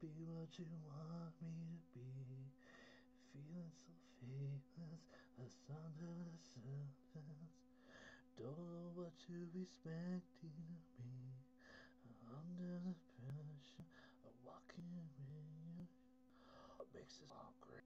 be what you want me to be. Feeling so faithless, sound under the surface. Don't know what you're expecting of me. Under the pressure of walking with you. What makes this all great?